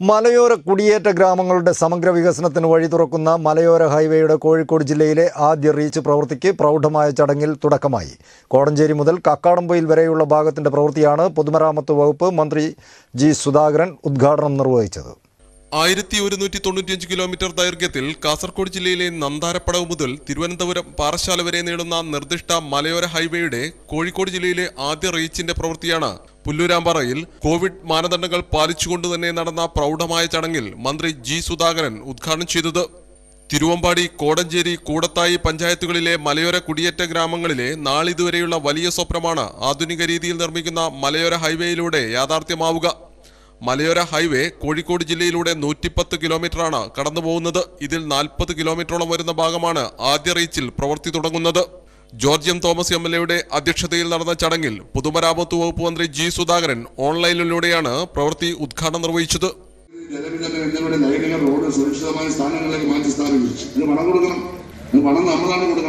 മലയോര കുടിയേറ്റ ഗ്രാമങ്ങളുടെ സമഗ്ര വികസനത്തിന് വഴി തുറക്കുന്ന മലയോര ഹൈവേയുടെ കോഴിക്കോട് ജില്ലയിലെ ആദ്യ റീച്ച് പ്രവൃത്തിക്ക് പ്രൗഢമായ ചടങ്ങിൽ തുടക്കമായി. കോടഞ്ചേരി മുതൽ കക്കാടംപൊയിൽ വരെയുള്ള ഭാഗത്തിന്റെ പ്രവൃത്തിയാണ് പൊതുമരാമത്ത് വകുപ്പ് മന്ത്രി ജി സുധാകരൻ ഉദ്ഘാടനം നിർവഹിച്ചത്. ആയിരത്തി ഒരുന്നൂറ്റി തൊണ്ണൂറ്റിയഞ്ച് കിലോമീറ്റർ ദൈർഘ്യത്തിൽ കാസർഗോഡ് ജില്ലയിലെ നന്താരപ്പടവ് മുതൽ തിരുവനന്തപുരം പാറശാല വരെ നീളുന്ന നിർദ്ദിഷ്ട മലയോര ഹൈവേയുടെ കോഴിക്കോട് ജില്ലയിലെ ആദ്യ റീച്ചിന്റെ പ്രവൃത്തിയാണ് പുല്ലൂരാമ്പാറയിൽ കോവിഡ് മാനദണ്ഡങ്ങൾ പാലിച്ചുകൊണ്ട് തന്നെ നടന്ന പ്രൗഢമായ ചടങ്ങിൽ മന്ത്രി ജി സുധാകരൻ ഉദ്ഘാടനം ചെയ്തത്. തിരുവമ്പാടി കോടഞ്ചേരി കൂടത്തായി പഞ്ചായത്തുകളിലെ മലയോര കുടിയേറ്റ ഗ്രാമങ്ങളിലെ നാളിതുവരെയുള്ള വലിയ സ്വപ്നമാണ് ആധുനിക രീതിയിൽ നിർമ്മിക്കുന്ന മലയോര ഹൈവേയിലൂടെ യാഥാർത്ഥ്യമാവുക. മലയോര ഹൈവേ കോഴിക്കോട് ജില്ലയിലൂടെ നൂറ്റിപ്പത്ത് കിലോമീറ്ററാണ് കടന്നുപോകുന്നത്. ഇതിൽ നാൽപ്പത് കിലോമീറ്ററോളം വരുന്ന ഭാഗമാണ് ആദ്യ റീച്ചിൽ പ്രവൃത്തി തുടങ്ങുന്നത്. George M Thomas M L എയുടെ അധ്യക്ഷതയിൽ നടന്ന ചടങ്ങിൽ പൊതുമരാമത്ത് വകുപ്പ് മന്ത്രി ജി സുധാകരൻ ഓൺലൈനിലൂടെയാണ് പ്രവൃത്തി ഉദ്ഘാടനം നിർവഹിച്ചത്. റോഡ് സുരക്ഷിതമായ സ്ഥാനങ്ങളിലേക്ക് നമ്മളാണ്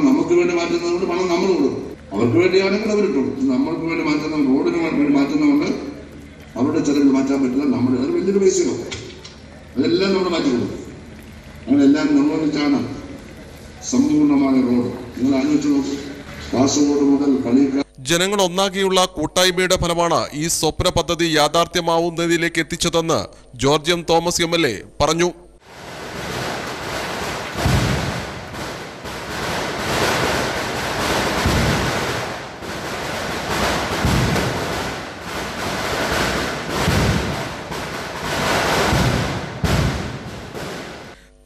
നമുക്ക് വേണ്ടി നമ്മൾ അവർക്ക് വേണ്ടിയാണെങ്കിൽ അവർ നമ്മൾക്ക് വേണ്ടി മാറ്റുന്ന റോഡിന് വേണ്ടി മാറ്റുന്നതുകൊണ്ട് അവരുടെ ചെലവിൽ മാറ്റാൻ പറ്റില്ല. നമ്മുടെ അത് വലിയൊരു പൈസയോ അതെല്ലാം നമ്മൾ മാറ്റി കൊടുക്കും. അങ്ങനെ എല്ലാം നിർവഹിച്ചാണ് സമ്പൂർണമായ റോഡ്. നിങ്ങൾ ആലോചിച്ച് നോക്കും. മുതൽ ജനങ്ങൾ ഒന്നാകെയുള്ള കൂട്ടായ്മയുടെ ഫലമാണ് ഈ സ്വപ്ന പദ്ധതി യാഥാർത്ഥ്യമാവുന്നതിലേക്ക് എത്തിച്ചതെന്ന് ജോർജ് എം തോമസ് എ പറഞ്ഞു.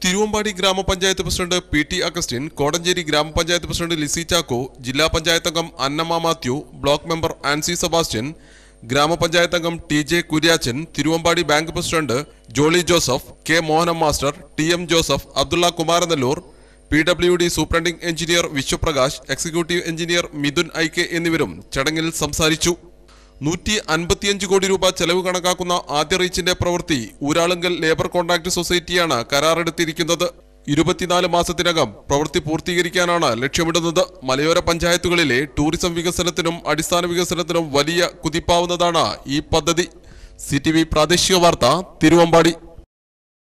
Thiruvambady grama panchayat president P T Augustine Kodanchery grama panchayat president Lissy Chacko ജില്ലാ പഞ്ചായത്ത് അംഗം Annamma Mathew block member Ancy Sebastian grama panchayat അംഗം T J Kuriachan Thiruvambady bank president Jolly Joseph K Mohanan master T M Joseph Abdulla Kumaranallur P W D superintending engineer Vishwaprakash executive engineer Mithun I K എന്നിവരും ചടങ്ങിൽ സംസാരിച്ചു. നൂറ്റി അൻപത്തിയഞ്ച് കോടി രൂപ ചെലവ് കണക്കാക്കുന്ന ആദ്യ റീച്ചിന്റെ പ്രവൃത്തി ഊരാളുങ്കൽ ലേബർ കോൺട്രാക്ട് സൊസൈറ്റിയാണ് കരാറെടുത്തിരിക്കുന്നത്. ഇരുപത്തിനാല് മാസത്തിനകം പ്രവൃത്തി പൂർത്തീകരിക്കാനാണ് ലക്ഷ്യമിടുന്നത്. മലയോര പഞ്ചായത്തുകളിലെ ടൂറിസം വികസനത്തിനും അടിസ്ഥാന വികസനത്തിനും വലിയ കുതിപ്പാവുന്നതാണ് ഈ പദ്ധതി. സി പ്രാദേശിക വാർത്ത തിരുവമ്പാടി.